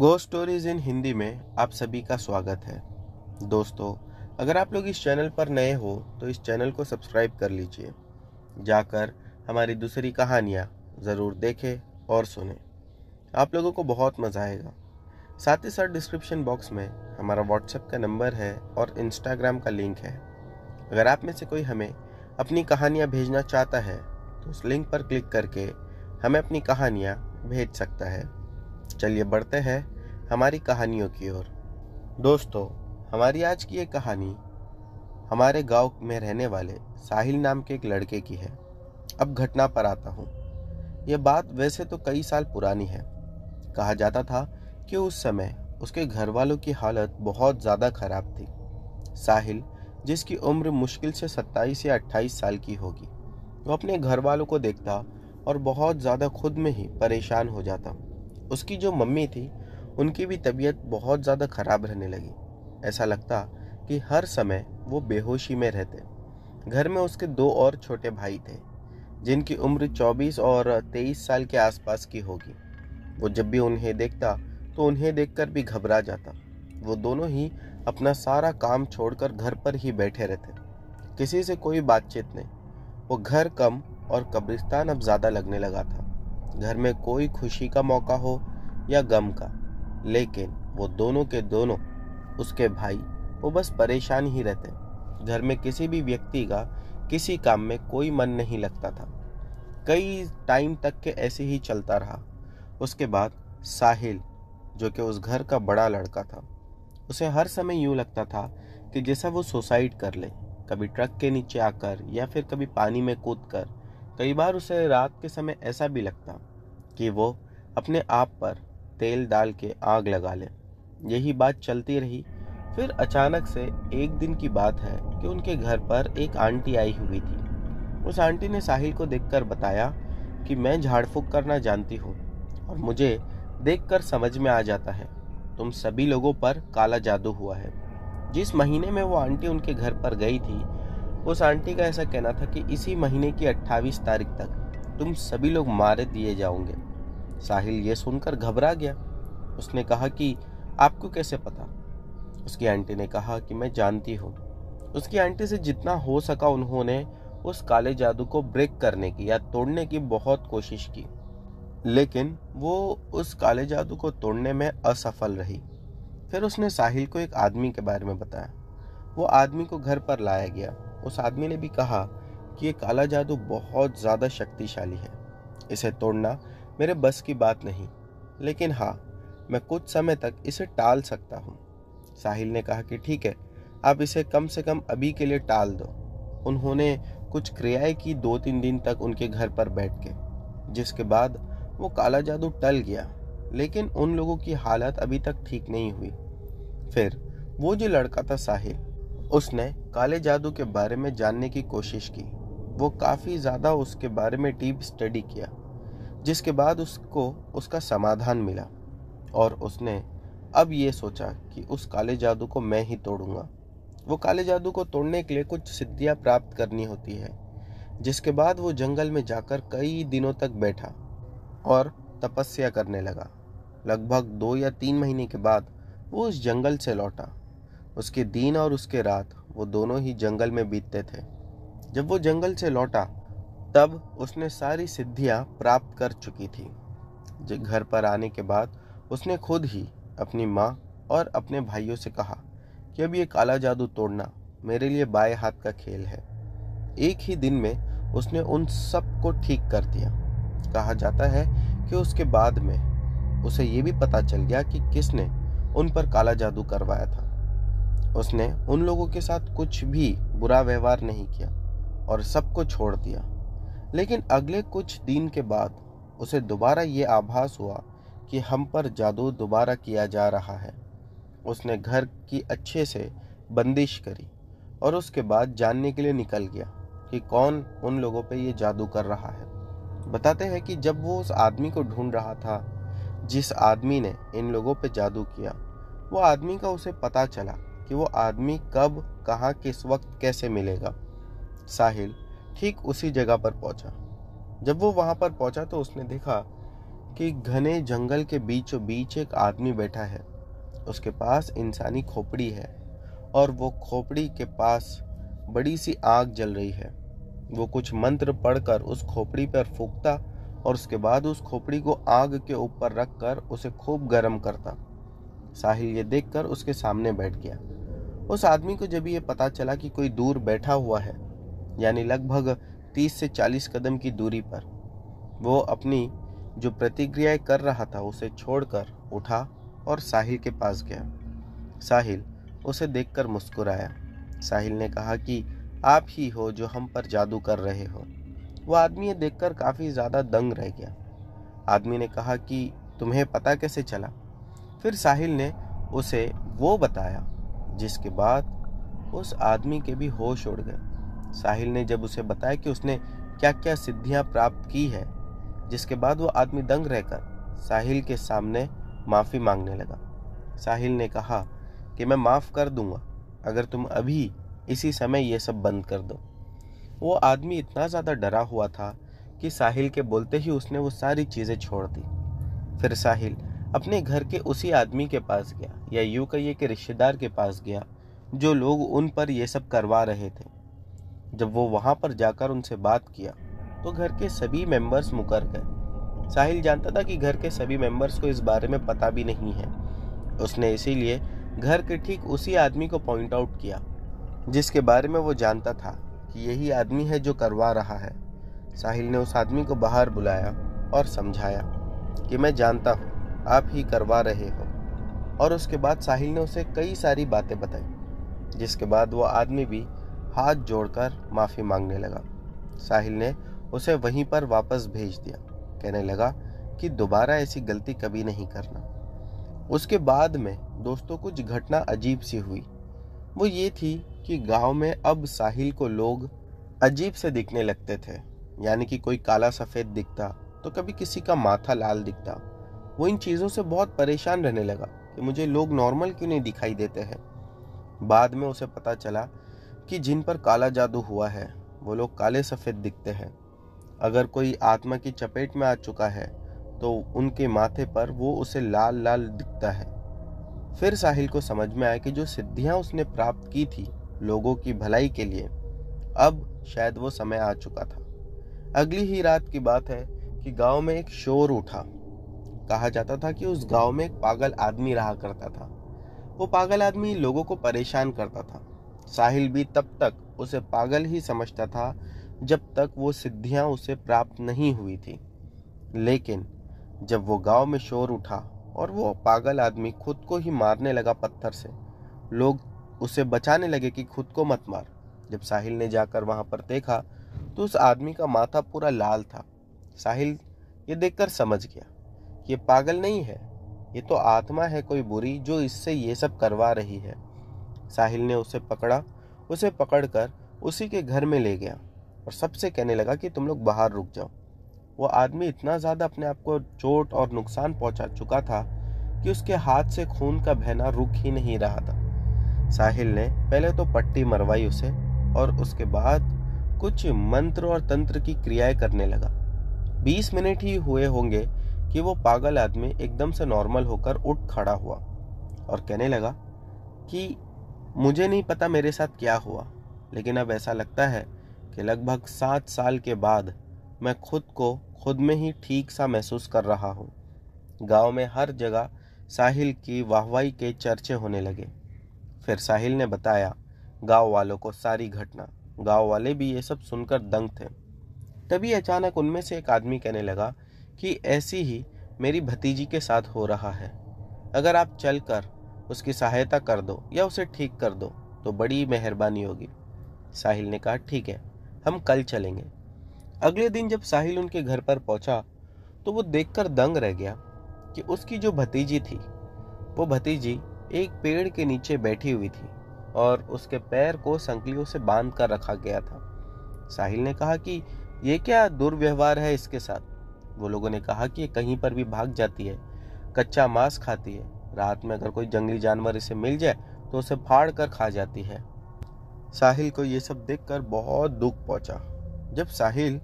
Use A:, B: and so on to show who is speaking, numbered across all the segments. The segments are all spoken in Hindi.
A: गो स्टोरीज इन हिंदी में आप सभी का स्वागत है। दोस्तों, अगर आप लोग इस चैनल पर नए हो तो इस चैनल को सब्सक्राइब कर लीजिए। जाकर हमारी दूसरी कहानियाँ ज़रूर देखें और सुने। आप लोगों को बहुत मज़ा आएगा। साथ ही साथ डिस्क्रिप्शन बॉक्स में हमारा व्हाट्सएप का नंबर है और इंस्टाग्राम का लिंक है। अगर आप में से कोई हमें अपनी कहानियाँ भेजना चाहता है तो उस लिंक पर क्लिक करके हमें अपनी कहानियाँ भेज सकता है। चलिए बढ़ते हैं हमारी कहानियों की ओर। दोस्तों, हमारी आज की ये कहानी हमारे गाँव में रहने वाले साहिल नाम के एक लड़के की है। अब घटना पर आता हूँ। यह बात वैसे तो कई साल पुरानी है। कहा जाता था कि उस समय उसके घर वालों की हालत बहुत ज़्यादा खराब थी। साहिल, जिसकी उम्र मुश्किल से 27 या 28 साल की होगी, वो अपने घर वालों को देखता और बहुत ज़्यादा खुद में ही परेशान हो जाता। उसकी जो मम्मी थी उनकी भी तबीयत बहुत ज़्यादा खराब रहने लगी। ऐसा लगता कि हर समय वो बेहोशी में रहते। घर में उसके दो और छोटे भाई थे, जिनकी उम्र 24 और 23 साल के आसपास की होगी। वो जब भी उन्हें देखता तो उन्हें देखकर भी घबरा जाता। वो दोनों ही अपना सारा काम छोड़कर घर पर ही बैठे रहते। किसी से कोई बातचीत नहीं। वो घर कम और कब्रिस्तान अब ज़्यादा लगने लगा था। घर में कोई खुशी का मौका हो या गम का लेकिन वो दोनों के दोनों, उसके भाई, वो बस परेशान ही रहते घर में किसी भी व्यक्ति का किसी काम में कोई मन नहीं लगता था। कई टाइम तक के ऐसे ही चलता रहा। उसके बाद साहिल, जो कि उस घर का बड़ा लड़का था, उसे हर समय यूँ लगता था कि जैसा वो सुसाइड कर ले, कभी ट्रक के नीचे आकर या फिर कभी पानी में कूद कर कई बार उसे रात के समय ऐसा भी लगता कि वो अपने आप पर तेल डाल के आग लगा ले। यही बात चलती रही। फिर अचानक से एक दिन की बात है कि उनके घर पर एक आंटी आई हुई थी। उस आंटी ने साहिल को देखकर बताया कि मैं झाड़ करना जानती हूँ और मुझे देखकर समझ में आ जाता है। तुम सभी लोगों पर काला जादू हुआ है। जिस महीने में वो आंटी उनके घर पर गई थी, उस आंटी का ऐसा कहना था कि इसी महीने की 28 तारीख तक तुम सभी लोग मारे दिए जाओगे। साहिल ये सुनकर घबरा गया। उसने कहा कि आपको कैसे पता? उसकी आंटी ने कहा कि मैं जानती हूँ। उसकी आंटी से जितना हो सका उन्होंने उस काले जादू को ब्रेक करने की या तोड़ने की बहुत कोशिश की। लेकिन वो उस काले जादू को तोड़ने में असफल रही। फिर उसने साहिल को एक आदमी के बारे में बताया। वो आदमी को घर पर लाया गया। उस आदमी ने भी कहा कि ये काला जादू बहुत ज़्यादा शक्तिशाली है। इसे तोड़ना मेरे बस की बात नहीं, लेकिन हाँ मैं कुछ समय तक इसे टाल सकता हूँ। साहिल ने कहा कि ठीक है, आप इसे कम से कम अभी के लिए टाल दो। उन्होंने कुछ क्रियाएँ की दो तीन दिन तक उनके घर पर बैठ के, जिसके बाद वो काला जादू टल गया, लेकिन उन लोगों की हालत अभी तक ठीक नहीं हुई। फिर, वो जो लड़का था साहिल, उसने काले जादू के बारे में जानने की कोशिश की। वो काफ़ी ज़्यादा उसके बारे में डीप स्टडी किया। जिसके बाद उसको उसका समाधान मिला और उसने अब ये सोचा कि उस काले जादू को मैं ही तोड़ूँगा। वो काले जादू को तोड़ने के लिए कुछ सिद्धियाँ प्राप्त करनी होती है, जिसके बाद वो जंगल में जाकर कई दिनों तक बैठा और तपस्या करने लगा। लगभग दो या तीन महीने के बाद वो उस जंगल से लौटा। उसके दिन और उसके रात वो दोनों ही जंगल में बीतते थे। जब वो जंगल से लौटा तब उसने सारी सिद्धियाँ प्राप्त कर चुकी थी। जब घर पर आने के बाद उसने खुद ही अपनी माँ और अपने भाइयों से कहा कि अब ये काला जादू तोड़ना मेरे लिए बाएँ हाथ का खेल है। एक ही दिन में उसने उन सबको ठीक कर दिया। कहा जाता है कि उसके बाद में उसे ये भी पता चल गया कि किसने उन पर काला जादू करवाया था। उसने उन लोगों के साथ कुछ भी बुरा व्यवहार नहीं किया और सबको छोड़ दिया। लेकिन अगले कुछ दिन के बाद उसे दोबारा ये आभास हुआ कि हम पर जादू दोबारा किया जा रहा है। उसने घर की अच्छे से बंदिश करी और उसके बाद जानने के लिए निकल गया कि कौन उन लोगों पे ये जादू कर रहा है। बताते हैं कि जब वो उस आदमी को ढूंढ रहा था, जिस आदमी ने इन लोगों पे जादू किया, वो आदमी का उसे पता चला कि वो आदमी कब, कहाँ, किस वक्त कैसे मिलेगा। साहिल ठीक उसी जगह पर पहुँचा। जब वो वहाँ पर पहुँचा तो उसने देखा कि घने जंगल के बीचों बीच एक आदमी बैठा है। उसके पास इंसानी खोपड़ी है और वो खोपड़ी के पास बड़ी सी आग जल रही है। वो कुछ मंत्र पढ़कर उस खोपड़ी पर फूकता और उसके बाद उस खोपड़ी को आग के ऊपर रखकर उसे खूब गर्म करता। साहिल ये देखकर उसके सामने बैठ गया। उस आदमी को जब ये पता चला कि कोई दूर बैठा हुआ है यानी लगभग तीस से चालीस कदम की दूरी पर, वो अपनी जो प्रतिक्रियाएँ कर रहा था उसे छोड़कर उठा और साहिल के पास गया। साहिल उसे देखकर मुस्कुराया। साहिल ने कहा कि आप ही हो जो हम पर जादू कर रहे हो। वो आदमी ये देखकर काफ़ी ज़्यादा दंग रह गया। आदमी ने कहा कि तुम्हें पता कैसे चला? फिर साहिल ने उसे वो बताया, जिसके बाद उस आदमी के भी होश उड़ गए। साहिल ने जब उसे बताया कि उसने क्या क्या सिद्धियाँ प्राप्त की है, जिसके बाद वो आदमी दंग रहकर साहिल के सामने माफ़ी मांगने लगा। साहिल ने कहा कि मैं माफ़ कर दूँगा, अगर तुम अभी इसी समय ये सब बंद कर दो। वो आदमी इतना ज़्यादा डरा हुआ था कि साहिल के बोलते ही उसने वो सारी चीज़ें छोड़ दी। फिर साहिल अपने घर के उसी आदमी के पास गया, या यूँ कहिए कि रिश्तेदार के पास गया, जो लोग उन पर यह सब करवा रहे थे। जब वो वहाँ पर जाकर उनसे बात किया तो घर के सभी मेंबर्स मुकर गए। साहिल जानता था कि घर के सभी मेंबर्स को इस बारे में पता भी नहीं है। उसने इसीलिए घर के ठीक उसी आदमी को पॉइंट आउट किया, जिसके बारे में वो जानता था कि यही आदमी है जो करवा रहा है। साहिल ने उस आदमी को बाहर बुलाया और समझाया कि मैं जानता हूँ, आप ही करवा रहे हो। और उसके बाद साहिल ने उसे कई सारी बातें बताई, जिसके बाद वो आदमी भी हाथ जोड़कर माफ़ी मांगने लगा। साहिल ने उसे वहीं पर वापस भेज दिया। कहने लगा कि दोबारा ऐसी गलती कभी नहीं करना। उसके बाद में दोस्तों कुछ घटना अजीब सी हुई। वो ये थी कि गाँव में अब साहिल को लोग अजीब से दिखने लगते थे। यानी कि कोई काला सफ़ेद दिखता तो कभी किसी का माथा लाल दिखता। वो इन चीज़ों से बहुत परेशान रहने लगा कि मुझे लोग नॉर्मल क्यों नहीं दिखाई देते हैं। बाद में उसे पता चला कि जिन पर काला जादू हुआ है, वो लोग काले सफ़ेद दिखते हैं। अगर कोई आत्मा की चपेट में आ चुका है तो उनके माथे पर वो उसे लाल लाल दिखता है। फिर साहिल को समझ में आया कि जो सिद्धियाँ उसने प्राप्त की थी लोगों की भलाई के लिए, अब शायद वो समय आ चुका था। अगली ही रात की बात है कि गाँव में एक शोर उठा। कहा जाता था कि उस गाँव में एक पागल आदमी रहा करता था। वो पागल आदमी लोगों को परेशान करता था। साहिल भी तब तक उसे पागल ही समझता था, जब तक वो सिद्धियाँ उसे प्राप्त नहीं हुई थी। लेकिन जब वो गाँव में शोर उठा और वो पागल आदमी खुद को ही मारने लगा पत्थर से, लोग उसे बचाने लगे कि खुद को मत मार। जब साहिल ने जाकर वहाँ पर देखा तो उस आदमी का माथा पूरा लाल था। साहिल ये देखकर समझ गया, ये पागल नहीं है, ये तो आत्मा है कोई बुरी जो इससे ये सब करवा रही है। साहिल ने उसे पकड़ा, उसे पकड़कर उसी के घर में ले गया और सबसे कहने लगा कि तुम लोग बाहर रुक जाओ। वो आदमी इतना ज़्यादा अपने आप को चोट और नुकसान पहुँचा चुका था कि उसके हाथ से खून का बहना रुक ही नहीं रहा था। साहिल ने पहले तो पट्टी मरवाई उसे और उसके बाद कुछ मंत्र और तंत्र की क्रियाएँ करने लगा। बीस मिनट ही हुए होंगे कि वो पागल आदमी एकदम से नॉर्मल होकर उठ खड़ा हुआ और कहने लगा कि मुझे नहीं पता मेरे साथ क्या हुआ, लेकिन अब ऐसा लगता है कि लगभग सात साल के बाद मैं खुद को खुद में ही ठीक सा महसूस कर रहा हूँ। गाँव में हर जगह साहिल की वाहवाही के चर्चे होने लगे। फिर साहिल ने बताया, गाँव वालों को सारी घटना, गाँव वाले भी ये सब सुनकर दंग थे। तभी अचानक उनमें से एक आदमी कहने लगा कि ऐसी ही मेरी भतीजी के साथ हो रहा है। अगर आप चलकर उसकी सहायता कर दो या उसे ठीक कर दो तो बड़ी मेहरबानी होगी। साहिल ने कहा, ठीक है, हम कल चलेंगे। अगले दिन जब साहिल उनके घर पर पहुँचा तो वो देखकर दंग रह गया कि उसकी जो भतीजी थी, वो भतीजी एक पेड़ के नीचे बैठी हुई थी और उसके पैर को संकलियों से बाँध कर रखा गया था। साहिल ने कहा कि ये क्या दुर्व्यवहार है इसके साथ? वो लोगों ने कहा कि कहीं पर भी भाग जाती है, कच्चा मांस खाती है रात में अगर कोई जंगली जानवर इसे मिल जाए तो उसे फाड़ कर खा जाती है। साहिल को ये सब देखकर बहुत दुख पहुँचा। जब साहिल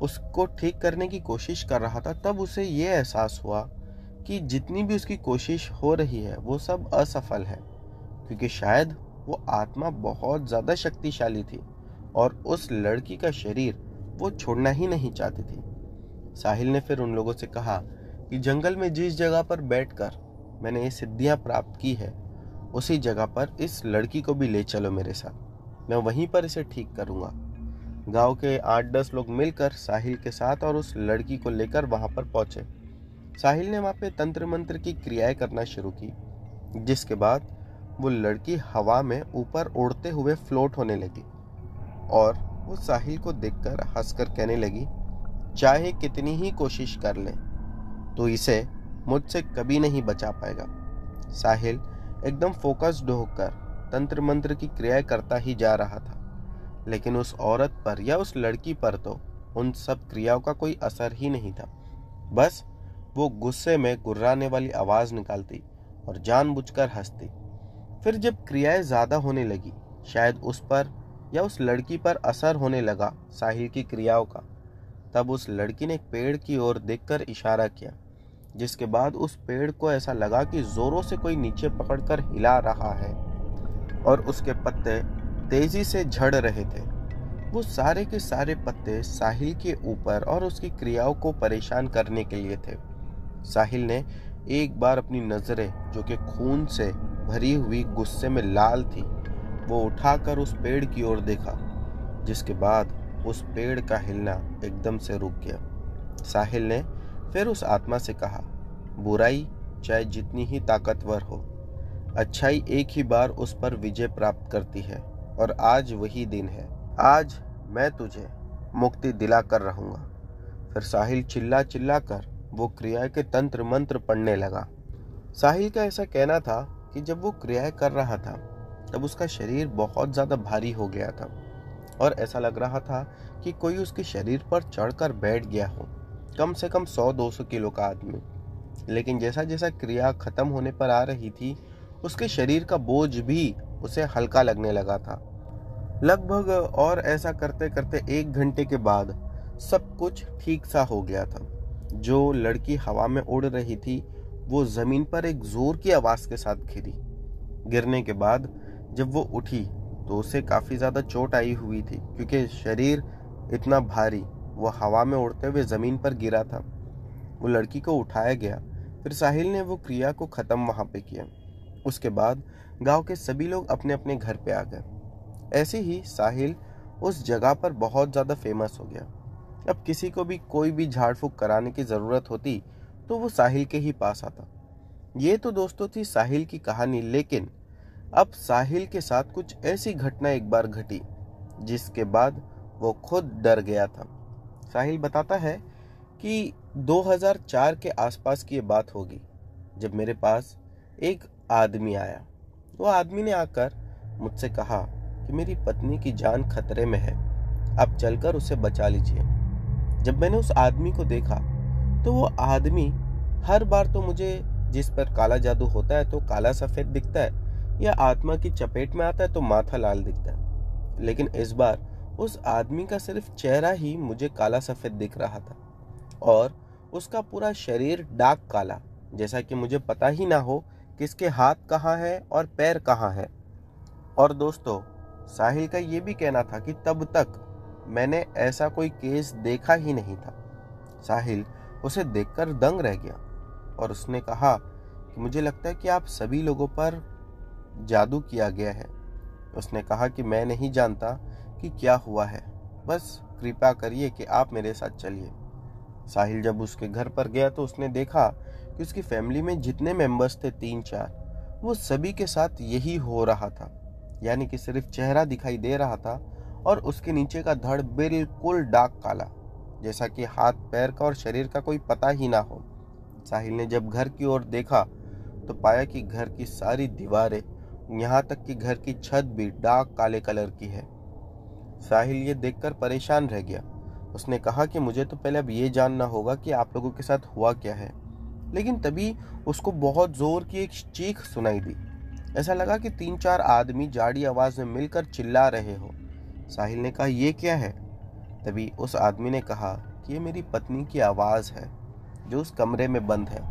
A: उसको ठीक करने की कोशिश कर रहा था, तब उसे ये एहसास हुआ कि जितनी भी उसकी कोशिश हो रही है, वो सब असफल है। क्योंकि शायद वो आत्मा बहुत ज़्यादा शक्तिशाली थी और उस लड़की का शरीर वो छोड़ना ही नहीं चाहती थी। साहिल ने फिर उन लोगों से कहा कि जंगल में जिस जगह पर बैठकर मैंने ये सिद्धियाँ प्राप्त की है, उसी जगह पर इस लड़की को भी ले चलो मेरे साथ। मैं वहीं पर इसे ठीक करूँगा। गाँव के आठ दस लोग मिलकर साहिल के साथ और उस लड़की को लेकर वहाँ पर पहुँचे। साहिल ने वहाँ पे तंत्र मंत्र की क्रियाएँ करना शुरू की, जिसके बाद वो लड़की हवा में ऊपर उड़ते हुए फ्लोट होने लगी और वो साहिल को देखकर हंसकर कहने लगी, चाहे कितनी ही कोशिश कर ले तो इसे मुझसे कभी नहीं बचा पाएगा। साहिल एकदम फोकस्ड होकर तंत्र मंत्र की क्रिया करता ही जा रहा था। लेकिन उस औरत पर या उस लड़की पर तो उन सब क्रियाओं का कोई असर ही नहीं था। बस वो गुस्से में गुर्राने वाली आवाज़ निकालती और जानबूझकर हंसती। फिर जब क्रियाएँ ज़्यादा होने लगी, शायद उस पर या उस लड़की पर असर होने लगा साहिल की क्रियाओं का, तब उस लड़की ने पेड़ की ओर देखकर इशारा किया। जिसके बाद उस पेड़ को ऐसा लगा कि जोरों से कोई नीचे पकड़कर हिला रहा है और उसके पत्ते तेज़ी से झड़ रहे थे। वो सारे के सारे पत्ते साहिल के ऊपर और उसकी क्रियाओं को परेशान करने के लिए थे। साहिल ने एक बार अपनी नज़रें, जो कि खून से भरी हुई गुस्से में लाल थी, वो उठाकर उस पेड़ की ओर देखा, जिसके बाद उस पेड़ का हिलना एकदम से रुक गया। साहिल ने फिर उस आत्मा से कहा, बुराई चाहे जितनी ही ताकतवर हो, अच्छाई एक ही बार उस पर विजय प्राप्त करती है और आज वही दिन है। आज मैं तुझे मुक्ति दिला कर रहूँगा। फिर साहिल चिल्ला चिल्ला कर वो क्रिया के तंत्र मंत्र पढ़ने लगा। साहिल का ऐसा कहना था कि जब वो क्रियाएँ कर रहा था, तब उसका शरीर बहुत ज़्यादा भारी हो गया था और ऐसा लग रहा था कि कोई उसके शरीर पर चढ़कर बैठ गया हो। कम से कम सौ, दो सौ किलो का आदमी। लेकिन जैसा जैसा क्रिया खत्म होने पर आ रही थी, उसके शरीर का बोझ भी उसे हल्का लगने लगा था। लगभग और ऐसा करते करते एक घंटे के बाद सब कुछ ठीक सा हो गया था। जो लड़की हवा में उड़ रही थी, वो ज़मीन पर एक ज़ोर की आवाज़ के साथ गिरी गिरने के बाद जब वो उठी तो उसे काफ़ी ज़्यादा चोट आई हुई थी, क्योंकि शरीर इतना भारी वो हवा में उड़ते हुए ज़मीन पर गिरा था। वो लड़की को उठाया गया। फिर साहिल ने वो क्रिया को खत्म वहाँ पे किया। उसके बाद गाँव के सभी लोग अपने अपने घर पे आ गए। ऐसे ही साहिल उस जगह पर बहुत ज़्यादा फ़ेमस हो गया। अब किसी को भी कोई भी झाड़ फूक कराने की ज़रूरत होती तो वो साहिल के ही पास आता। ये तो दोस्तों थी साहिल की कहानी, लेकिन अब साहिल के साथ कुछ ऐसी घटना एक बार घटी, जिसके बाद वो खुद डर गया था। साहिल बताता है कि 2004 के आसपास की ये बात होगी, जब मेरे पास एक आदमी आया। वो आदमी ने आकर मुझसे कहा कि मेरी पत्नी की जान खतरे में है, आप चलकर उसे बचा लीजिए। जब मैंने उस आदमी को देखा तो वो आदमी हर बार तो मुझे जिस पर काला जादू होता है तो काला सफ़ेद दिखता है, या आत्मा की चपेट में आता है तो माथा लाल दिखता है। लेकिन इस बार उस आदमी का सिर्फ़ चेहरा ही मुझे काला सफ़ेद दिख रहा था और उसका पूरा शरीर डाक काला, जैसा कि मुझे पता ही ना हो किसके हाथ कहाँ है और पैर कहाँ है। और दोस्तों, साहिल का ये भी कहना था कि तब तक मैंने ऐसा कोई केस देखा ही नहीं था। साहिल उसे देखकर दंग रह गया और उसने कहा कि मुझे लगता है कि आप सभी लोगों पर जादू किया गया है। उसने कहा कि मैं नहीं जानता कि क्या हुआ है? बस कृपा करिए कि आप मेरे साथ चलिए। साहिल जब उसके घर पर गया तो उसने देखा कि उसकी फैमिली में जितने मेंबर्स थे तीन चार वो सभी के साथ यही हो रहा था। यानी कि सिर्फ़ चेहरा दिखाई दे रहा था और उसके नीचे का धड़ बिल्कुल डाक काला, जैसा कि हाथ, पैर का और शरीर का कोई पता ही ना हो। साहिल ने जब घर की ओर देखा तो पाया कि घर की सारी दीवारें यहाँ तक कि घर की छत भी डार्क काले कलर की है। साहिल ये देखकर परेशान रह गया। उसने कहा कि मुझे तो पहले अब ये जानना होगा कि आप लोगों के साथ हुआ क्या है। लेकिन तभी उसको बहुत ज़ोर की एक चीख सुनाई दी। ऐसा लगा कि तीन चार आदमी जाड़ी आवाज़ में मिलकर चिल्ला रहे हो। साहिल ने कहा यह क्या है? तभी उस आदमी ने कहा कि, ये मेरी पत्नी की आवाज़ है, जो उस कमरे में बंद है।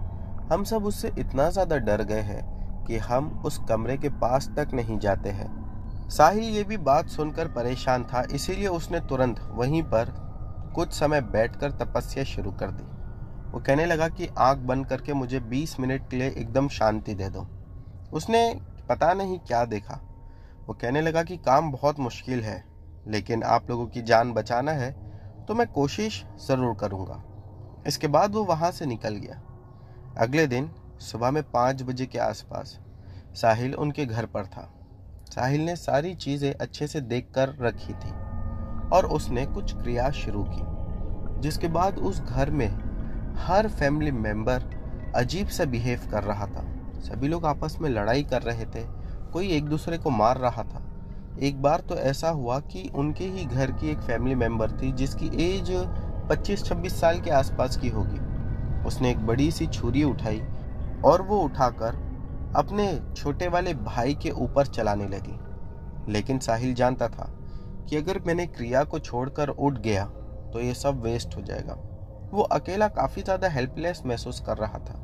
A: हम सब उससे इतना ज़्यादा डर गए हैं कि हम उस कमरे के पास तक नहीं जाते हैं। साहिल ये भी बात सुनकर परेशान था, इसीलिए उसने तुरंत वहीं पर कुछ समय बैठकर तपस्या शुरू कर दी। वो कहने लगा कि आँख बंद करके मुझे 20 मिनट के लिए एकदम शांति दे दो। उसने पता नहीं क्या देखा। वो कहने लगा कि काम बहुत मुश्किल है, लेकिन आप लोगों की जान बचाना है तो मैं कोशिश ज़रूर करूँगा। इसके बाद वो वहाँ से निकल गया। अगले दिन सुबह में पाँच बजे के आसपास साहिल उनके घर पर था। साहिल ने सारी चीज़ें अच्छे से देख कर रखी थी और उसने कुछ क्रिया शुरू की, जिसके बाद उस घर में हर फैमिली मेंबर अजीब सा बिहेव कर रहा था। सभी लोग आपस में लड़ाई कर रहे थे, कोई एक दूसरे को मार रहा था। एक बार तो ऐसा हुआ कि उनके ही घर की एक फैमिली मेंबर थी, जिसकी एज 25-26 साल के आसपास की होगी। उसने एक बड़ी सी छुरी उठाई और वो उठाकर अपने छोटे वाले भाई के ऊपर चलाने लगी। लेकिन साहिल जानता था कि अगर मैंने क्रिया को छोड़कर उठ गया तो ये सब वेस्ट हो जाएगा। वो अकेला काफ़ी ज़्यादा हेल्पलेस महसूस कर रहा था।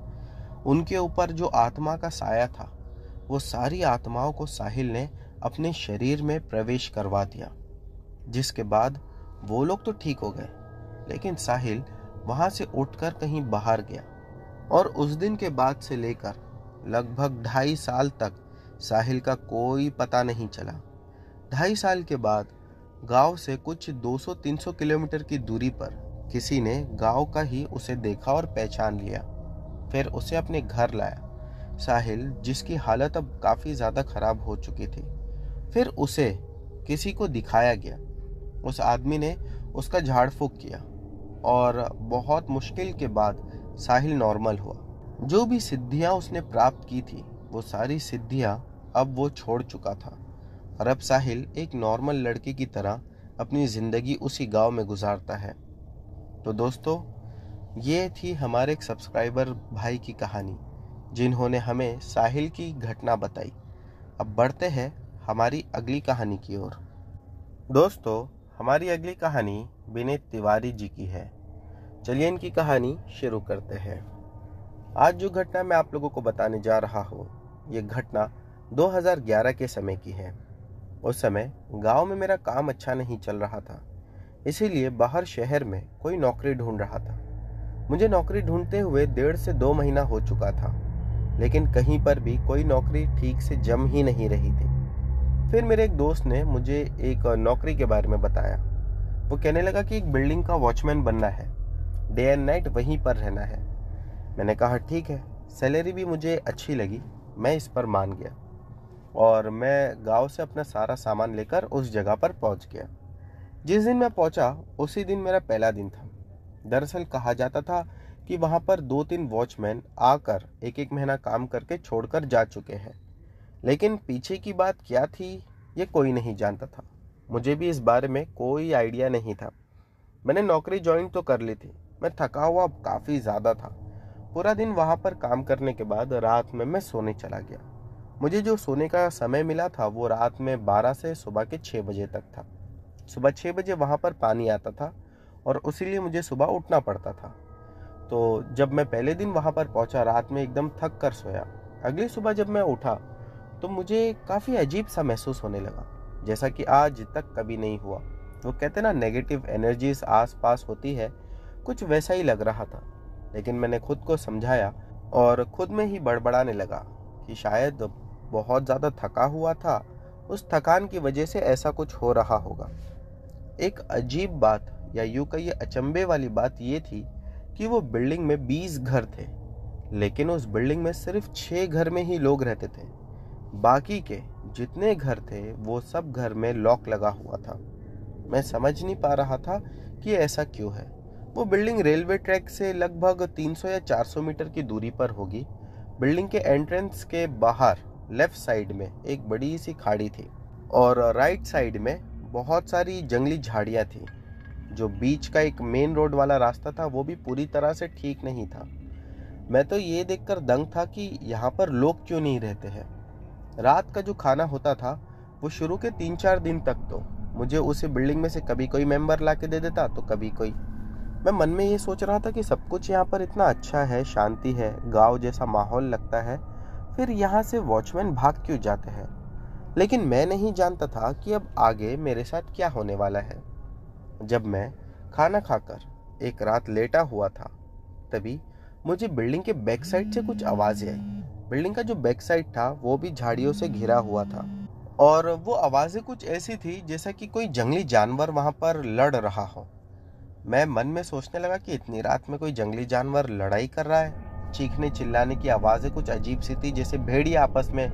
A: उनके ऊपर जो आत्मा का साया था, वो सारी आत्माओं को साहिल ने अपने शरीर में प्रवेश करवा दिया। जिसके बाद वो लोग तो ठीक हो गए, लेकिन साहिल वहाँ से उठकर कहीं बाहर गया और उस दिन के बाद से लेकर लगभग ढाई साल तक साहिल का कोई पता नहीं चला। ढाई साल के बाद गाँव से कुछ 200-300 किलोमीटर की दूरी पर किसी ने गाँव का ही उसे देखा और पहचान लिया। फिर उसे अपने घर लाया। साहिल, जिसकी हालत अब काफ़ी ज़्यादा खराब हो चुकी थी, फिर उसे किसी को दिखाया गया। उस आदमी ने उसका झाड़ फूक किया और बहुत मुश्किल के बाद साहिल नॉर्मल हुआ। जो भी सिद्धियाँ उसने प्राप्त की थी, वो सारी सिद्धियाँ अब वो छोड़ चुका था। और अब साहिल एक नॉर्मल लड़के की तरह अपनी ज़िंदगी उसी गाँव में गुजारता है। तो दोस्तों, ये थी हमारे एक सब्सक्राइबर भाई की कहानी, जिन्होंने हमें साहिल की घटना बताई। अब बढ़ते हैं हमारी अगली कहानी की ओर। दोस्तों, हमारी अगली कहानी विनीत तिवारी जी की है। चलिए इनकी कहानी शुरू करते हैं। आज जो घटना मैं आप लोगों को बताने जा रहा हूँ, ये घटना 2011 के समय की है। उस समय गाँव में मेरा काम अच्छा नहीं चल रहा था, इसीलिए बाहर शहर में कोई नौकरी ढूंढ रहा था। मुझे नौकरी ढूंढते हुए डेढ़ से दो महीना हो चुका था, लेकिन कहीं पर भी कोई नौकरी ठीक से जम ही नहीं रही थी। फिर मेरे एक दोस्त ने मुझे एक नौकरी के बारे में बताया। वो कहने लगा कि एक बिल्डिंग का वॉचमैन बनना है, डे एंड नाइट वहीं पर रहना है। मैंने कहा, ठीक है, सैलरी भी मुझे अच्छी लगी, मैं इस पर मान गया और मैं गाँव से अपना सारा सामान लेकर उस जगह पर पहुँच गया। जिस दिन मैं पहुँचा, उसी दिन मेरा पहला दिन था। दरअसल कहा जाता था कि वहाँ पर दो तीन वॉचमैन आकर एक एक महीना काम करके छोड़कर जा चुके हैं। लेकिन पीछे की बात क्या थी, ये कोई नहीं जानता था। मुझे भी इस बारे में कोई आइडिया नहीं था। मैंने नौकरी ज्वाइन तो कर ली थी, मैं थका हुआ काफ़ी ज़्यादा था। पूरा दिन वहाँ पर काम करने के बाद रात में मैं सोने चला गया। मुझे जो सोने का समय मिला था, वो रात में 12 से सुबह के 6 बजे तक था। सुबह 6 बजे वहाँ पर पानी आता था और उसी उसीलिए मुझे सुबह उठना पड़ता था। तो जब मैं पहले दिन वहाँ पर पहुँचा, रात में एकदम थक कर सोया, अगली सुबह जब मैं उठा तो मुझे काफ़ी अजीब सा महसूस होने लगा, जैसा कि आज तक कभी नहीं हुआ। वो कहते ना नेगेटिव एनर्जीज आस पास होती है, कुछ वैसा ही लग रहा था। लेकिन मैंने खुद को समझाया और खुद में ही बड़बड़ाने लगा कि शायद बहुत ज़्यादा थका हुआ था। उस थकान की वजह से ऐसा कुछ हो रहा होगा। एक अजीब बात या यूँ कहिए अचंबे वाली बात ये थी कि वो बिल्डिंग में बीस घर थे, लेकिन उस बिल्डिंग में सिर्फ़ छः घर में ही लोग रहते थे। बाकी के जितने घर थे, वो सब घर में लॉक लगा हुआ था। मैं समझ नहीं पा रहा था कि ऐसा क्यों है। वो बिल्डिंग रेलवे ट्रैक से लगभग 300 या 400 मीटर की दूरी पर होगी। बिल्डिंग के एंट्रेंस के बाहर, लेफ़्ट साइड में, एक बड़ी सी खाड़ी थी और राइट साइड में बहुत सारी जंगली झाड़ियाँ थी। जो बीच का एक मेन रोड वाला रास्ता था, वो भी पूरी तरह से ठीक नहीं था। मैं तो ये देखकर दंग था कि यहाँ पर लोग क्यों नहीं रहते हैं। रात का जो खाना होता था, वो शुरू के तीन चार दिन तक तो। मुझे उसी बिल्डिंग में से कभी कोई मेंबर ला के दे देता तो कभी कोई मैं मन में ये सोच रहा था कि सब कुछ यहाँ पर इतना अच्छा है, शांति है, गाँव जैसा माहौल लगता है, फिर यहाँ से वॉचमैन भाग क्यों जाते हैं? लेकिन मैं नहीं जानता था कि अब आगे मेरे साथ क्या होने वाला है। जब मैं खाना खाकर एक रात लेटा हुआ था, तभी मुझे बिल्डिंग के बैक साइड से कुछ आवाज़ें आई। बिल्डिंग का जो बैक साइड था, वो भी झाड़ियों से घिरा हुआ था। और वो आवाज़ें कुछ ऐसी थी जैसा कि कोई जंगली जानवर वहाँ पर लड़ रहा हो। मैं मन में सोचने लगा कि इतनी रात में कोई जंगली जानवर लड़ाई कर रहा है। चीखने चिल्लाने की आवाज़ें कुछ अजीब सी थी जैसे भेड़िया आपस में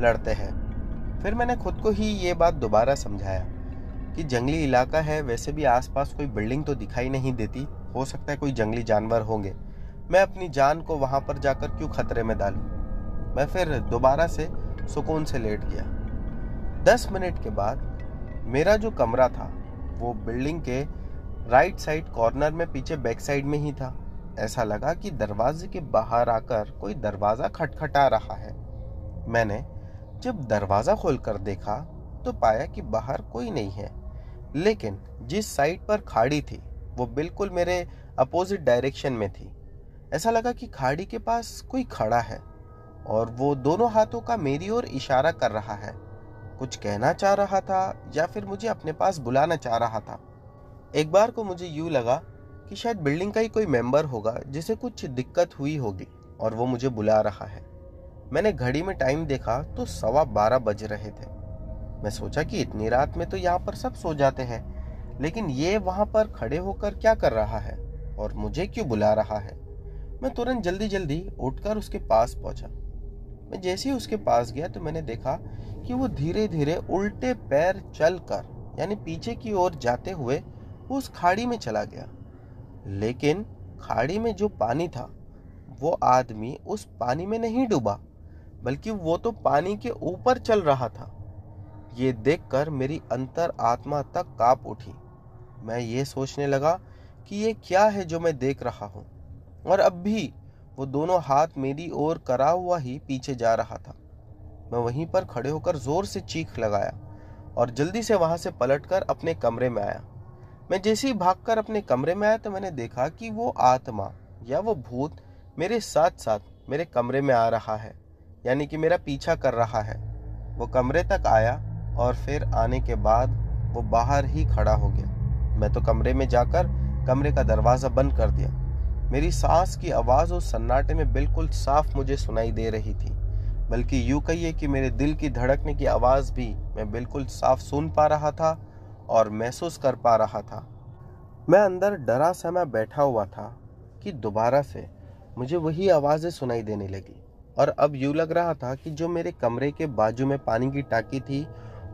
A: लड़ते हैं। फिर मैंने खुद को ही ये बात दोबारा समझाया कि जंगली इलाका है, वैसे भी आसपास कोई बिल्डिंग तो दिखाई नहीं देती। हो सकता है कोई जंगली जानवर होंगे। मैं अपनी जान को वहाँ पर जाकर क्यों खतरे में डालूं? मैं फिर दोबारा से सुकून से लेट गया। दस मिनट के बाद मेरा जो कमरा था, वो बिल्डिंग के राइट साइड कॉर्नर में, पीछे बैक साइड में ही था। ऐसा लगा कि दरवाजे के बाहर आकर कोई दरवाज़ा खटखटा रहा है। मैंने जब दरवाज़ा खोलकर देखा तो पाया कि बाहर कोई नहीं है। लेकिन जिस साइड पर खाड़ी थी, वो बिल्कुल मेरे अपोजिट डायरेक्शन में थी। ऐसा लगा कि खाड़ी के पास कोई खड़ा है, और वो दोनों हाथों का मेरी ओर इशारा कर रहा है। कुछ कहना चाह रहा था, या फिर मुझे अपने पास बुलाना चाह रहा था। एक बार को मुझे यूँ लगा कि शायद बिल्डिंग का ही कोई मेंबर होगा, जिसे कुछ दिक्कत हुई होगी, और वो मुझे बुला रहा है। मैंने घड़ी में टाइम देखा तो सवा बारह बज रहे थे। मैं सोचा कि इतनी रात में तो यहाँ पर सब सो जाते हैं, लेकिन ये वहाँ पर खड़े होकर क्या कर रहा है, और मुझे क्यों बुला रहा है? मैं तुरंत जल्दी जल्दी उठकर उसके पास पहुँचा। मैं जैसे ही उसके पास गया तो मैंने देखा कि वो धीरे धीरे उल्टे पैर चलकर, यानी पीछे की ओर जाते हुए उस खाड़ी में चला गया। लेकिन खाड़ी में जो पानी था, वो आदमी उस पानी में नहीं डूबा, बल्कि वो तो पानी के ऊपर चल रहा था। ये देखकर मेरी अंतर आत्मा तक काप उठी। मैं ये सोचने लगा कि ये क्या है जो मैं देख रहा हूँ। और अब भी वो दोनों हाथ मेरी ओर करा हुआ ही पीछे जा रहा था। मैं वहीं पर खड़े होकर ज़ोर से चीख लगाया और जल्दी से वहाँ से पलटकर अपने कमरे में आया। मैं जैसे ही भागकर अपने कमरे में आया तो मैंने देखा कि वो आत्मा या वो भूत मेरे साथ साथ मेरे कमरे में आ रहा है, यानी कि मेरा पीछा कर रहा है। वो कमरे तक आया और फिर आने के बाद वो बाहर ही खड़ा हो गया। मैं तो कमरे में जाकर कमरे का दरवाज़ा बंद कर दिया। मेरी सांस की आवाज़ उस सन्नाटे में बिल्कुल साफ़ मुझे सुनाई दे रही थी, बल्कि यूँ कहिए कि मेरे दिल की धड़कने की आवाज़ भी मैं बिल्कुल साफ़ सुन पा रहा था और महसूस कर पा रहा था। मैं अंदर डरा सहमा बैठा हुआ था कि दोबारा से मुझे वही आवाज़ें सुनाई देने लगी और अब यूँ लग रहा था कि जो मेरे कमरे के बाजू में पानी की टाकी थी,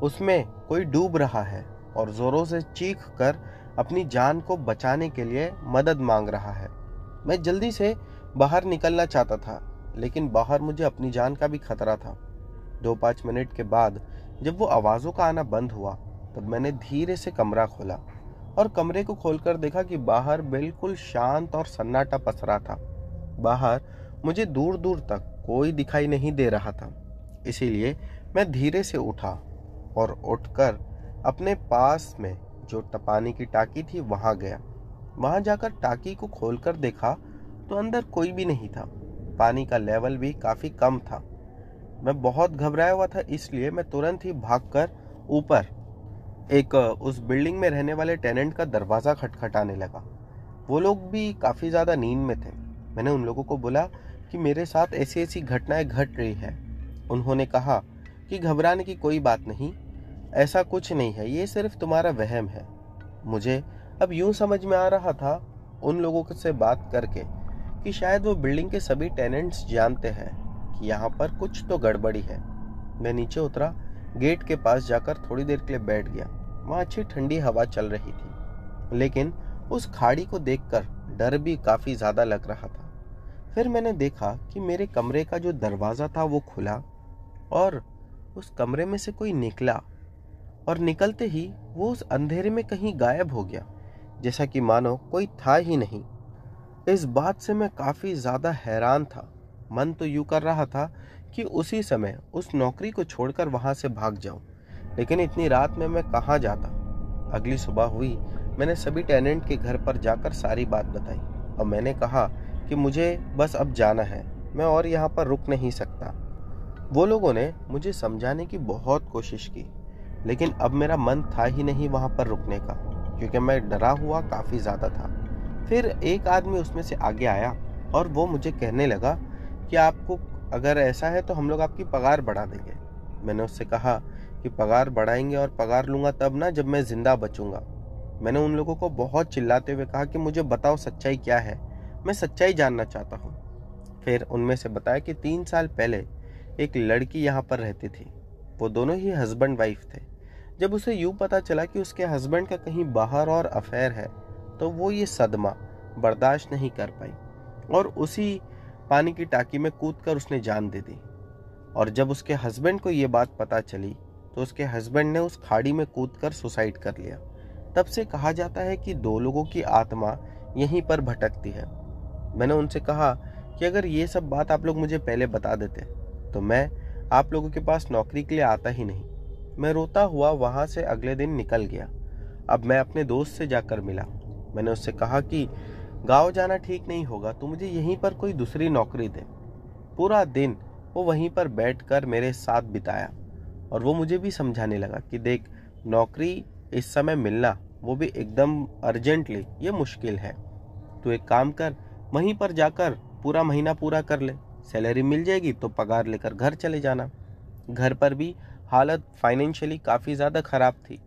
A: उसमें कोई डूब रहा है और ज़ोरों से चीख कर अपनी जान को बचाने के लिए मदद मांग रहा है। मैं जल्दी से बाहर निकलना चाहता था, लेकिन बाहर मुझे अपनी जान का भी खतरा था। दो पाँच मिनट के बाद जब वो आवाज़ों का आना बंद हुआ तब मैंने धीरे से कमरा खोला और कमरे को खोलकर देखा कि बाहर बिल्कुल शांत और सन्नाटा पसरा था। बाहर मुझे दूर दूर तक कोई दिखाई नहीं दे रहा था। इसीलिए मैं धीरे से उठा और उठकर अपने पास में जो टपानी की टाकी थी वहाँ गया। वहाँ जाकर टाकी को खोलकर देखा तो अंदर कोई भी नहीं था। पानी का लेवल भी काफ़ी कम था। मैं बहुत घबराया हुआ था इसलिए मैं तुरंत ही भागकर ऊपर एक उस बिल्डिंग में रहने वाले टेनेंट का दरवाज़ा खटखटाने लगा। वो लोग भी काफ़ी ज़्यादा नींद में थे। मैंने उन लोगों को बोला कि मेरे साथ ऐसी ऐसी घटनाएँ घट रही है। उन्होंने कहा कि घबराने की कोई बात नहीं, ऐसा कुछ नहीं है, ये सिर्फ़ तुम्हारा वहम है। मुझे अब यूँ समझ में आ रहा था उन लोगों से बात करके कि शायद वो बिल्डिंग के सभी टेनेंट्स जानते हैं कि यहाँ पर कुछ तो गड़बड़ी है। मैं नीचे उतरा, गेट के पास जाकर थोड़ी देर के लिए बैठ गया। वहाँ अच्छी ठंडी हवा चल रही थी। लेकिन उस खाड़ी को देखकर डर भी काफ़ी ज़्यादा लग रहा था। फिर मैंने देखा कि मेरे कमरे का जो दरवाज़ा था वो खुला और उस कमरे में से कोई निकला और निकलते ही वो उस अंधेरे में कहीं गायब हो गया, जैसा कि मानो कोई था ही नहीं। इस बात से मैं काफ़ी ज़्यादा हैरान था। मन तो यूँ कर रहा था कि उसी समय उस नौकरी को छोड़कर वहाँ से भाग जाऊँ। लेकिन इतनी रात में मैं कहाँ जाता? अगली सुबह हुई, मैंने सभी टेनेंट के घर पर जाकर सारी बात बताई, और मैंने कहा कि मुझे बस अब जाना है, मैं और यहाँ पर रुक नहीं सकता। वो लोगों ने मुझे समझाने की बहुत कोशिश की, लेकिन अब मेरा मन था ही नहीं वहाँ पर रुकने का, क्योंकि मैं डरा हुआ काफ़ी ज़्यादा था। फिर एक आदमी उसमें से आगे आया, और वो मुझे कहने लगा कि आपको अगर ऐसा है तो हम लोग आपकी पगार बढ़ा देंगे। मैंने उससे कहा कि पगार बढ़ाएँगे और पगार लूँगा तब ना जब मैं ज़िंदा बचूँगा। मैंने उन लोगों को बहुत चिल्लाते हुए कहा कि मुझे बताओ सच्चाई क्या है। मैं सच्चाई जानना चाहता हूँ। फिर उनमें से बताया कि तीन साल पहले एक लड़की यहाँ पर रहती थी। वो दोनों ही हस्बैंड वाइफ थे। जब उसे यूँ पता चला कि उसके हस्बैंड का कहीं बाहर और अफेयर है तो वो ये सदमा बर्दाश्त नहीं कर पाई और उसी पानी की टाकी में कूद कर उसने जान दे दी। और जब उसके हस्बैंड को ये बात पता चली तो उसके हस्बैंड ने उस खाड़ी में कूद कर सुसाइड कर लिया। तब से कहा जाता है कि दो लोगों की आत्मा यहीं पर भटकती है। मैंने उनसे कहा कि अगर ये सब बात आप लोग मुझे पहले बता देते तो मैं आप लोगों के पास नौकरी के लिए आता ही नहीं। मैं रोता हुआ वहाँ से अगले दिन निकल गया। अब मैं अपने दोस्त से जाकर मिला। मैंने उससे कहा कि, गाँव जाना ठीक नहीं होगा तो मुझे यहीं पर कोई दूसरी नौकरी दे। पूरा दिन वो वहीं पर बैठकर मेरे साथ बिताया। और वो मुझे भी समझाने लगा कि देख, नौकरी इस समय मिलना, वो भी एकदम अर्जेंटली ये मुश्किल है। तो एक काम कर, वहीं पर जाकर पूरा महीना पूरा कर ले। सैलरी मिल जाएगी तो पगार लेकर घर चले जाना। घर पर भी हालत फाइनेंशियली काफ़ी ज़्यादा ख़राब थी।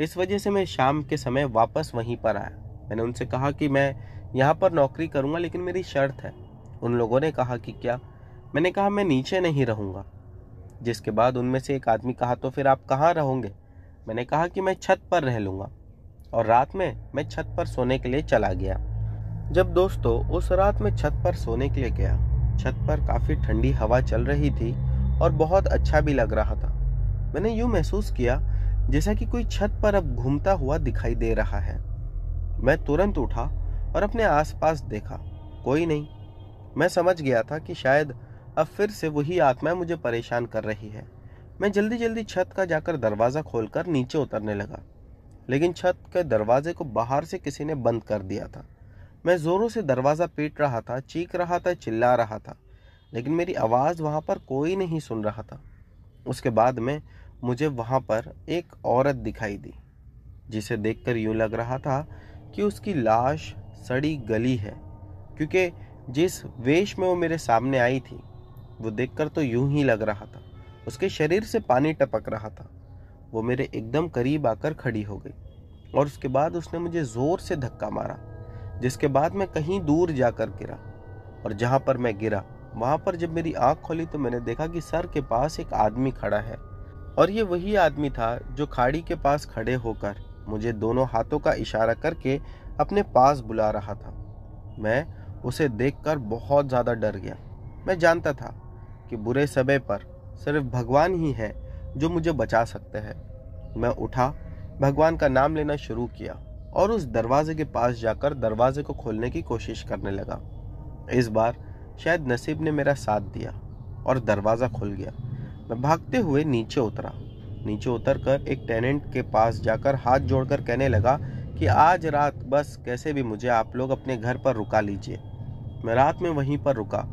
A: इस वजह से मैं शाम के समय वापस वहीं पर आया। मैंने उनसे कहा कि मैं यहाँ पर नौकरी करूँगा, लेकिन मेरी शर्त है। उन लोगों ने कहा कि क्या? मैंने कहा, मैं नीचे नहीं रहूँगा। जिसके बाद उनमें से एक आदमी कहा तो फिर आप कहाँ रहोगे? मैंने कहा कि मैं छत पर रह लूँगा। और रात में मैं छत पर सोने के लिए चला गया। जब दोस्तों, उस रात में छत पर सोने के लिए गया, छत पर काफ़ी ठंडी हवा चल रही थी और बहुत अच्छा भी लग रहा था। मैंने यूँ महसूस किया जैसा कि कोई छत पर अब घूमता हुआ दिखाई दे रहा है। मैं तुरंत उठा और अपने आसपास देखा, कोई नहीं। मैं समझ गया था कि शायद अब फिर से वही आत्मा मुझे परेशान कर रही है। मैं जल्दी जल्दी छत का जाकर दरवाज़ा खोलकर नीचे उतरने लगा, लेकिन छत के दरवाजे को बाहर से किसी ने बंद कर दिया था। मैं ज़ोरों से दरवाज़ा पीट रहा था, चीख रहा था, चिल्ला रहा था, लेकिन मेरी आवाज़ वहाँ पर कोई नहीं सुन रहा था। उसके बाद में मुझे वहाँ पर एक औरत दिखाई दी, जिसे देखकर यूँ लग रहा था कि उसकी लाश सड़ी गली है, क्योंकि जिस वेश में वो मेरे सामने आई थी वो देखकर तो यूँ ही लग रहा था। उसके शरीर से पानी टपक रहा था। वो मेरे एकदम करीब आकर खड़ी हो गई और उसके बाद उसने मुझे ज़ोर से धक्का मारा, जिसके बाद मैं कहीं दूर जाकर गिरा और जहाँ पर मैं गिरा, वहाँ पर जब मेरी आँख खोली तो मैंने देखा कि सर के पास एक आदमी खड़ा है और ये वही आदमी था जो खाड़ी के पास खड़े होकर मुझे दोनों हाथों का इशारा करके अपने पास बुला रहा था। मैं उसे देखकर बहुत ज़्यादा डर गया। मैं जानता था कि बुरे समय पर सिर्फ़ भगवान ही है जो मुझे बचा सकते हैं। मैं उठा, भगवान का नाम लेना शुरू किया और उस दरवाजे के पास जाकर दरवाजे को खोलने की कोशिश करने लगा। इस बार शायद नसीब ने मेरा साथ दिया और दरवाज़ा खुल गया। मैं भागते हुए नीचे उतरा। नीचे उतर कर एक टेनेंट के पास जाकर हाथ जोड़कर कहने लगा कि आज रात बस कैसे भी मुझे आप लोग अपने घर पर रुका लीजिए। मैं रात में वहीं पर रुका।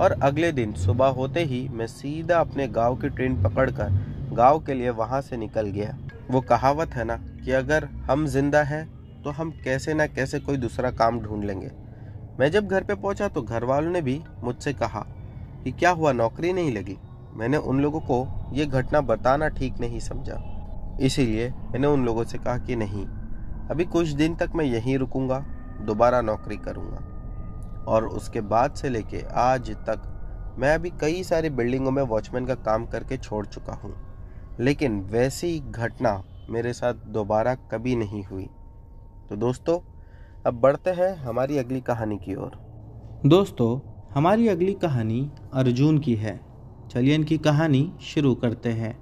A: और अगले दिन सुबह होते ही मैं सीधा अपने गाँव की ट्रेन पकड़कर गाँव के लिए वहाँ से निकल गया। वो कहावत है ना कि अगर हम ज़िंदा हैं तो हम कैसे ना कैसे कोई दूसरा काम ढूंढ लेंगे। मैं जब घर पे पहुँचा तो घर वालों ने भी मुझसे कहा कि क्या हुआ, नौकरी नहीं लगी? मैंने उन लोगों को ये घटना बताना ठीक नहीं समझा। इसीलिए मैंने उन लोगों से कहा कि नहीं, अभी कुछ दिन तक मैं यहीं रुकूँगा, दोबारा नौकरी करूँगा। और उसके बाद से लेके आज तक मैं अभी कई सारी बिल्डिंगों में वॉचमैन का काम करके छोड़ चुका हूँ। लेकिन वैसी घटना मेरे साथ दोबारा कभी नहीं हुई। तो दोस्तों, अब बढ़ते हैं हमारी अगली कहानी की ओर।
B: दोस्तों, हमारी अगली कहानी अर्जुन की है। चलिए इनकी कहानी शुरू करते हैं।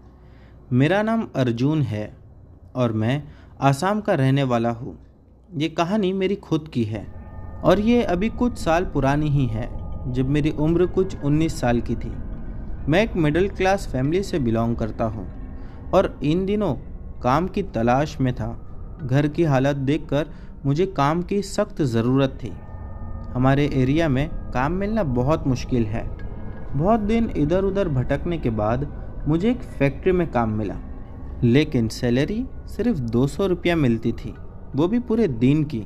B: मेरा नाम अर्जुन है और मैं आसाम का रहने वाला हूँ। ये कहानी मेरी खुद की है। और ये अभी कुछ साल पुरानी ही है, जब मेरी उम्र कुछ 19 साल की थी। मैं एक मिडिल क्लास फैमिली से बिलोंग करता हूँ और इन दिनों काम की तलाश में था। घर की हालत देखकर मुझे काम की सख्त ज़रूरत थी। हमारे एरिया में काम मिलना बहुत मुश्किल है। बहुत दिन इधर उधर भटकने के बाद मुझे एक फैक्ट्री में काम मिला, लेकिन सैलरी सिर्फ़ दो सौ रुपया मिलती थी, वो भी पूरे दिन की।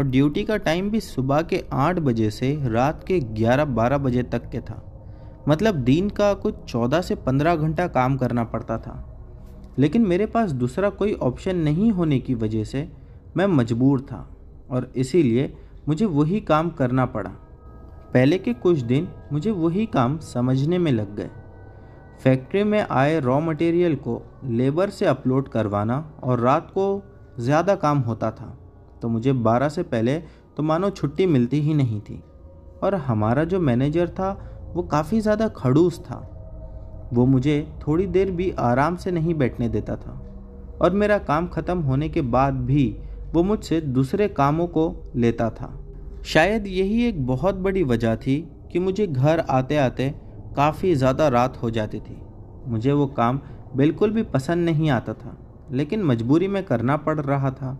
B: और ड्यूटी का टाइम भी सुबह के आठ बजे से रात के ग्यारह बारह बजे तक के था। मतलब दिन का कुछ चौदह से पंद्रह घंटा काम करना पड़ता था। लेकिन मेरे पास दूसरा कोई ऑप्शन नहीं होने की वजह से मैं मजबूर था और इसीलिए मुझे वही काम करना पड़ा। पहले के कुछ दिन मुझे वही काम समझने में लग गए। फैक्ट्री में आए रॉ मटेरियल को लेबर से अपलोड करवाना और रात को ज़्यादा काम होता था। तो मुझे 12 से पहले तो मानो छुट्टी मिलती ही नहीं थी। और हमारा जो मैनेजर था, वो काफ़ी ज़्यादा खड़ूस था। वो मुझे थोड़ी देर भी आराम से नहीं बैठने देता था। और मेरा काम ख़त्म होने के बाद भी वो मुझसे दूसरे कामों को लेता था। शायद यही एक बहुत बड़ी वजह थी कि मुझे घर आते आते काफ़ी ज़्यादा रात हो जाती थी। मुझे वो काम बिल्कुल भी पसंद नहीं आता था, लेकिन मजबूरी में करना पड़ रहा था।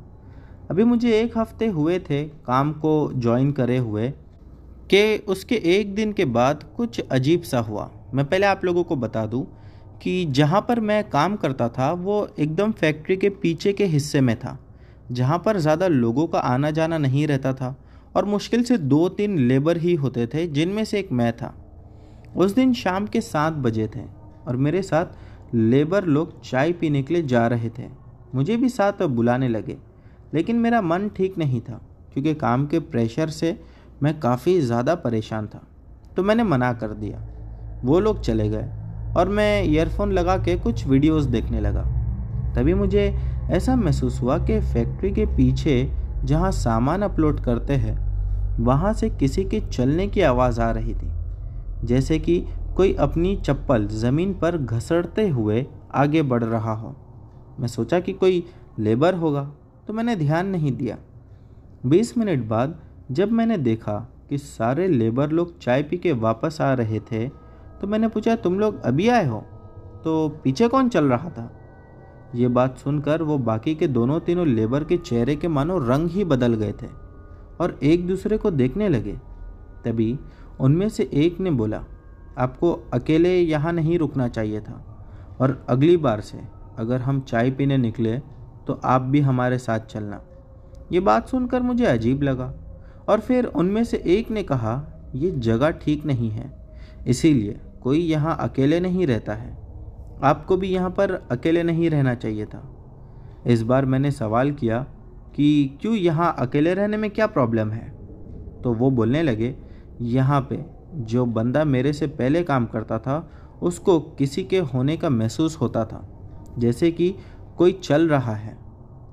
B: अभी मुझे एक हफ़्ते हुए थे काम को ज्वाइन करे हुए, कि उसके एक दिन के बाद कुछ अजीब सा हुआ। मैं पहले आप लोगों को बता दूँ कि जहाँ पर मैं काम करता था, वो एकदम फैक्ट्री के पीछे के हिस्से में था, जहाँ पर ज़्यादा लोगों का आना जाना नहीं रहता था और मुश्किल से दो तीन लेबर ही होते थे, जिनमें से एक मैं था। उस दिन शाम के सात बजे थे और मेरे साथ लेबर लोग चाय पीने के लिए जा रहे थे। मुझे भी साथ बुलाने लगे। लेकिन मेरा मन ठीक नहीं था, क्योंकि काम के प्रेशर से मैं काफ़ी ज़्यादा परेशान था। तो मैंने मना कर दिया। वो लोग चले गए और मैं ईयरफोन लगा के कुछ वीडियोस देखने लगा। तभी मुझे ऐसा महसूस हुआ कि फैक्ट्री के पीछे जहाँ सामान अपलोड करते हैं, वहाँ से किसी के चलने की आवाज़ आ रही थी। जैसे कि कोई अपनी चप्पल ज़मीन पर घसड़ते हुए आगे बढ़ रहा हो। मैं सोचा कि कोई लेबर होगा। तो मैंने ध्यान नहीं दिया। बीस मिनट बाद जब मैंने देखा कि सारे लेबर लोग चाय पी के वापस आ रहे थे तो मैंने पूछा, तुम लोग अभी आए हो? तो पीछे कौन चल रहा था? ये बात सुनकर वो बाकी के दोनों तीनों लेबर के चेहरे के मानो रंग ही बदल गए थे और एक दूसरे को देखने लगे। तभी उनमें से एक ने बोला, आपको अकेले यहाँ नहीं रुकना चाहिए था और अगली बार से अगर हम चाय पीने निकले तो आप भी हमारे साथ चलना। ये बात सुनकर मुझे अजीब लगा और फिर उनमें से एक ने कहा, ये जगह ठीक नहीं है, इसीलिए कोई यहाँ अकेले नहीं रहता है। आपको भी यहाँ पर अकेले नहीं रहना चाहिए था। इस बार मैंने सवाल किया कि, क्यों यहाँ अकेले रहने में क्या प्रॉब्लम है? तो वो बोलने लगे, यहाँ पे जो बंदा मेरे से पहले काम करता था, उसको किसी के होने का महसूस होता था, जैसे कि कोई चल रहा है।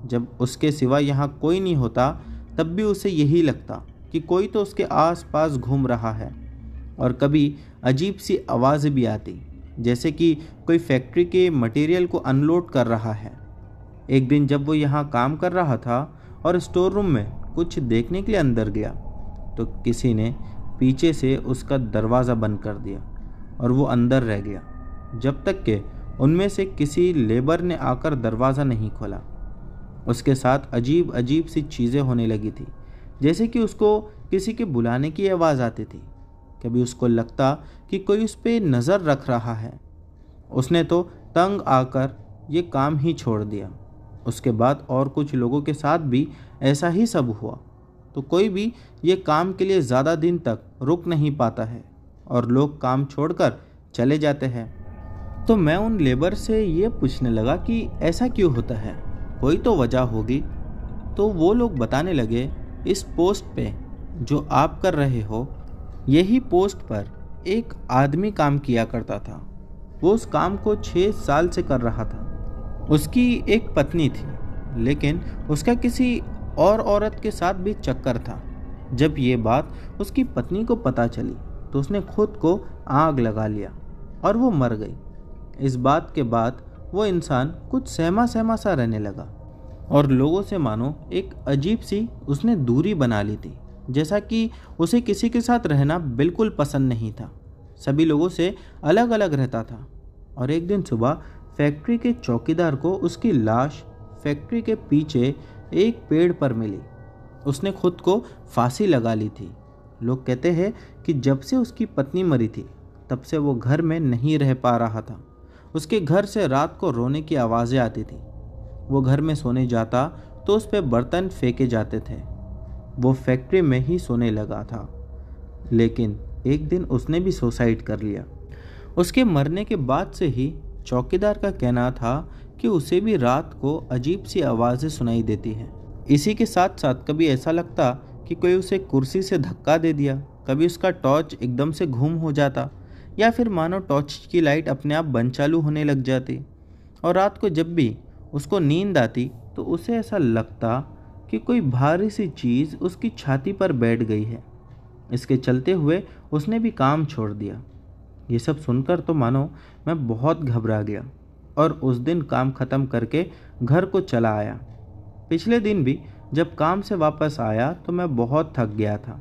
B: जब उसके सिवा यहाँ कोई नहीं होता, तब भी उसे यही लगता कि कोई तो उसके आस पास घूम रहा है। और कभी अजीब सी आवाज़ भी आती, जैसे कि कोई फैक्ट्री के मटेरियल को अनलोड कर रहा है। एक दिन जब वो यहाँ काम कर रहा था और स्टोर रूम में कुछ देखने के लिए अंदर गया तो किसी ने पीछे से उसका दरवाज़ा बंद कर दिया और वो अंदर रह गया, जब तक कि उनमें से किसी लेबर ने आकर दरवाज़ा नहीं खोला। उसके साथ अजीब अजीब सी चीज़ें होने लगी थी, जैसे कि उसको किसी के बुलाने की आवाज़ आती थी। कभी उसको लगता कि कोई उस पर नज़र रख रहा है। उसने तो तंग आकर ये काम ही छोड़ दिया। उसके बाद और कुछ लोगों के साथ भी ऐसा ही सब हुआ। तो कोई भी ये काम के लिए ज़्यादा दिन तक रुक नहीं पाता है और लोग काम छोड़कर चले जाते हैं। तो मैं उन लेबर से ये पूछने लगा कि ऐसा क्यों होता है? कोई तो वजह होगी। तो वो लोग बताने लगे, इस पोस्ट पे जो आप कर रहे हो, यही पोस्ट पर एक आदमी काम किया करता था। वो उस काम को छः साल से कर रहा था। उसकी एक पत्नी थी, लेकिन उसका किसी और औरत के साथ भी चक्कर था। जब ये बात उसकी पत्नी को पता चली तो उसने खुद को आग लगा लिया और वो मर गई। इस बात के बाद वो इंसान कुछ सहमा सहमा सा रहने लगा। और लोगों से मानो, एक अजीब सी उसने दूरी बना ली थी, जैसा कि उसे किसी के साथ रहना बिल्कुल पसंद नहीं था। सभी लोगों से अलग अलग रहता था। और एक दिन सुबह, फैक्ट्री के चौकीदार को उसकी लाश फैक्ट्री के पीछे एक पेड़ पर मिली। उसने खुद को फांसी लगा ली थी। लोग कहते हैं कि जब से उसकी पत्नी मरी थी, तब से वो घर में नहीं रह पा रहा था। उसके घर से रात को रोने की आवाज़ें आती थी। वो घर में सोने जाता तो उस पर बर्तन फेंके जाते थे। वो फैक्ट्री में ही सोने लगा था। लेकिन एक दिन उसने भी सुसाइड कर लिया। उसके मरने के बाद से ही चौकीदार का कहना था कि उसे भी रात को अजीब सी आवाज़ें सुनाई देती हैं। इसी के साथ साथ कभी ऐसा लगता कि कोई उसे कुर्सी से धक्का दे दिया, कभी उसका टॉर्च एकदम से घूम हो जाता। या फिर मानो टॉर्च की लाइट अपने आप बंद चालू होने लग जाती। और रात को जब भी उसको नींद आती तो उसे ऐसा लगता कि कोई भारी सी चीज़ उसकी छाती पर बैठ गई है। इसके चलते हुए उसने भी काम छोड़ दिया। ये सब सुनकर तो मानो मैं बहुत घबरा गया और उस दिन काम ख़त्म करके घर को चला आया। पिछले दिन भी जब काम से वापस आया तो मैं बहुत थक गया था।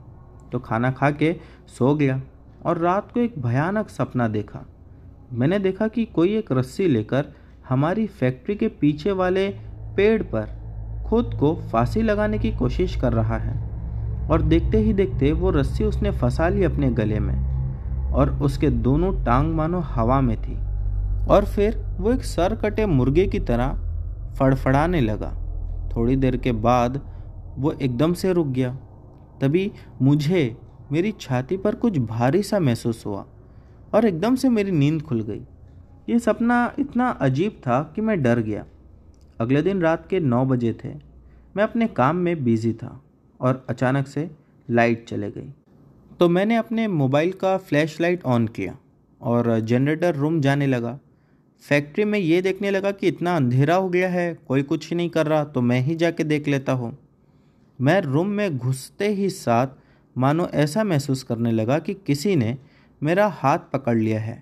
B: तो खाना खा के सो गया। और रात को एक भयानक सपना देखा। मैंने देखा कि कोई एक रस्सी लेकर हमारी फैक्ट्री के पीछे वाले पेड़ पर खुद को फांसी लगाने की कोशिश कर रहा है और देखते ही देखते वो रस्सी उसने फंसा ली अपने गले में और उसके दोनों टांग मानो हवा में थी और फिर वो एक सर कटे मुर्गे की तरह फड़फड़ाने लगा। थोड़ी देर के बाद वो एकदम से रुक गया। तभी मुझे मेरी छाती पर कुछ भारी सा महसूस हुआ और एकदम से मेरी नींद खुल गई। ये सपना इतना अजीब था कि मैं डर गया। अगले दिन रात के नौ बजे थे। मैं अपने काम में बिज़ी था और अचानक से लाइट चले गई। तो मैंने अपने मोबाइल का फ्लैश लाइट ऑन किया और जनरेटर रूम जाने लगा। फैक्ट्री में ये देखने लगा कि इतना अंधेरा हो गया है, कोई कुछ नहीं कर रहा तो मैं ही जाके देख लेता हूँ। मैं रूम में घुसते ही साथ मानो ऐसा महसूस करने लगा कि किसी ने मेरा हाथ पकड़ लिया है।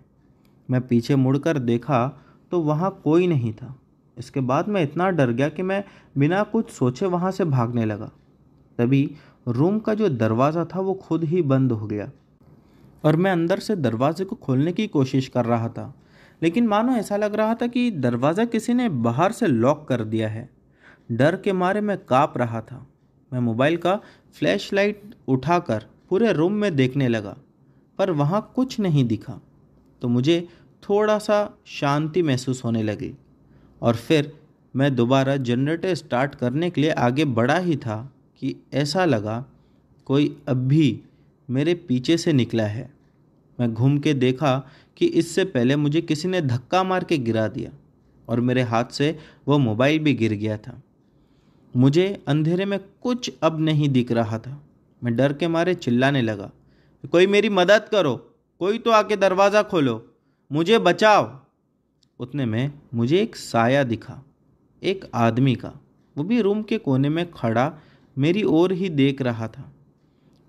B: मैं पीछे मुड़कर देखा तो वहाँ कोई नहीं था। इसके बाद मैं इतना डर गया कि मैं बिना कुछ सोचे वहाँ से भागने लगा। तभी रूम का जो दरवाज़ा था वो खुद ही बंद हो गया और मैं अंदर से दरवाजे को खोलने की कोशिश कर रहा था। लेकिन मानो ऐसा लग रहा था कि दरवाज़ा किसी ने बाहर से लॉक कर दिया है। डर के मारे मैं काँप रहा था। मैं मोबाइल का फ्लैश लाइट उठाकर पूरे रूम में देखने लगा, पर वहाँ कुछ नहीं दिखा। तो मुझे थोड़ा सा शांति महसूस होने लगी, और फिर मैं दोबारा जनरेटर स्टार्ट करने के लिए आगे बढ़ा ही था कि ऐसा लगा, कोई अब भी मेरे पीछे से निकला है। मैं घूम के देखा कि इससे पहले मुझे किसी ने धक्का मार के गिरा दिया, और मेरे हाथ से वो मोबाइल भी गिर गया था। मुझे अंधेरे में कुछ अब नहीं दिख रहा था। मैं डर के मारे चिल्लाने लगा, कोई मेरी मदद करो, कोई तो आके दरवाज़ा खोलो, मुझे बचाओ। उतने में मुझे एक साया दिखा, एक आदमी का। वो भी रूम के कोने में खड़ा मेरी ओर ही देख रहा था।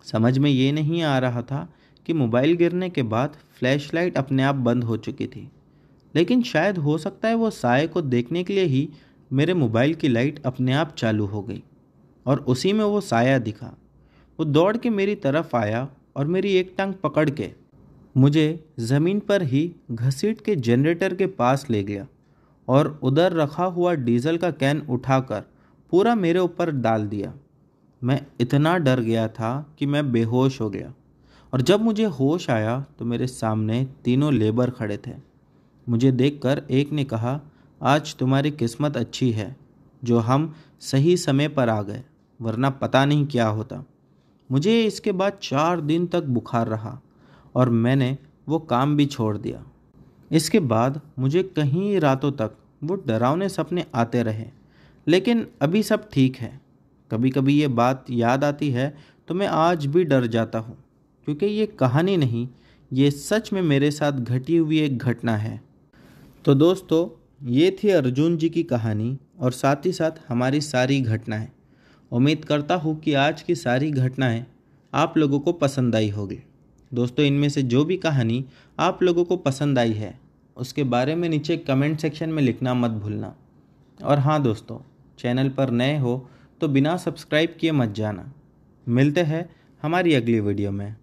B: समझ में ये नहीं आ रहा था कि मोबाइल गिरने के बाद फ्लैश लाइट अपने आप बंद हो चुकी थी, लेकिन शायद हो सकता है वो साय को देखने के लिए ही मेरे मोबाइल की लाइट अपने आप चालू हो गई और उसी में वो साया दिखा। वो दौड़ के मेरी तरफ़ आया और मेरी एक टांग पकड़ के मुझे ज़मीन पर ही घसीट के जनरेटर के पास ले गया और उधर रखा हुआ डीजल का कैन उठाकर पूरा मेरे ऊपर डाल दिया। मैं इतना डर गया था कि मैं बेहोश हो गया और जब मुझे होश आया तो मेरे सामने तीनों लेबर खड़े थे। मुझे देखकर एक ने कहा आज तुम्हारी किस्मत अच्छी है, जो हम सही समय पर आ गए, वरना पता नहीं क्या होता। मुझे इसके बाद चार दिन तक बुखार रहा, और मैंने वो काम भी छोड़ दिया। इसके बाद मुझे कहीं रातों तक वो डरावने सपने आते रहे, लेकिन अभी सब ठीक है। कभी कभी ये बात याद आती है तो मैं आज भी डर जाता हूँ, क्योंकि ये कहानी नहीं, ये सच में मेरे साथ घटी हुई एक घटना है। तो दोस्तों ये थी अर्जुन जी की कहानी और साथ ही साथ हमारी सारी घटनाएँ। उम्मीद करता हूँ कि आज की सारी घटनाएँ आप लोगों को पसंद आई होगी। दोस्तों, इनमें से जो भी कहानी आप लोगों को पसंद आई है, उसके बारे में नीचे कमेंट सेक्शन में लिखना मत भूलना। और हाँ दोस्तों, चैनल पर नए हो तो बिना सब्सक्राइब किए मत जाना। मिलते हैं हमारी अगली वीडियो में।